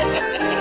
Ha ha ha!